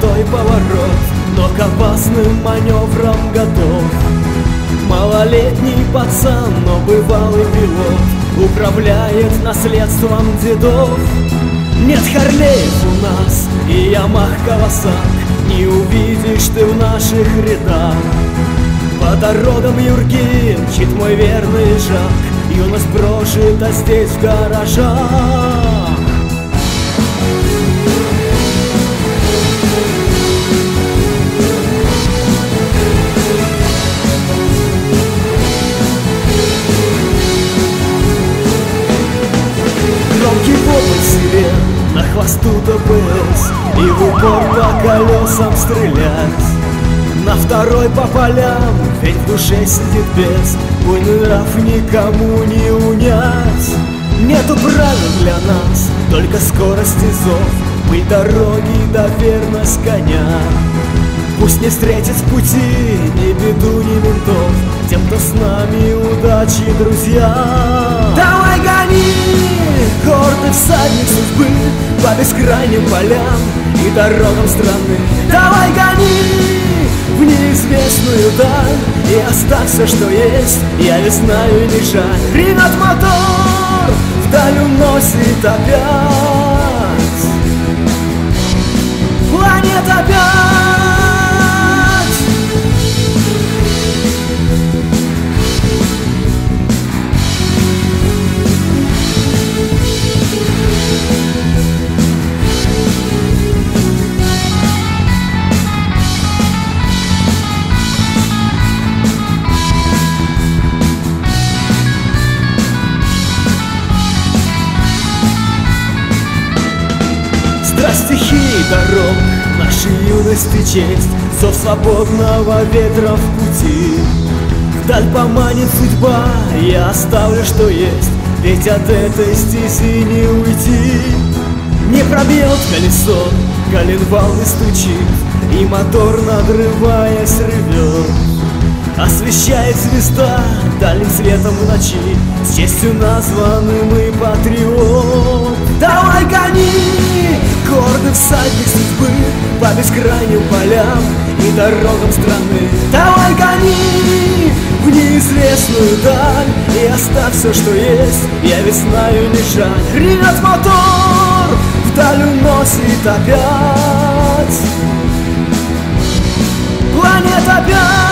крутой поворот Но к опасным маневрам готов. Малолетний пацан, но бывалый пилот Управляет наследством дедов. Нет Харлеев у нас и Ямах Кавасак Не увидишь ты в наших рядах. По дорогам юрги мчит мой верный Жак Юность прожита здесь в гаражах хвосту ДПС И в упор по колесам стрелять. На второй по полям, ведь в душе сидит бес Буйный нрав никому не унять. Нету правил для нас, только скорость и зов Мы дороги да верность коня. Пусть не встретит в пути ни беду, ни ментов Тем, кто с нами удачи, друзья. Давай гони! Гордый всадник судьбы По бескрайним полям и дорогам страны Давай гони в неизвестную даль И оставь все, что есть, я ведь знаю не жаль. Ревет мотор, вдаль уносит опять стихии дорог. Нашей юности честь Зов свободного ветра в пути. Вдаль поманит судьба Я оставлю, что есть. Ведь от этой стези не уйти. Не пробьет колесо Коленвал не стучит И мотор, надрываясь, ревет Освещает звезда дальним светом в ночи. С честью названный мы патриот. Давай гони, гордый всадник судьбы По бескрайним полям и дорогам страны. Давай гони в неизвестную даль И оставь все, что есть, я ведь знаю, не жаль. Ревет мотор, вдаль уносит опять. Планета опять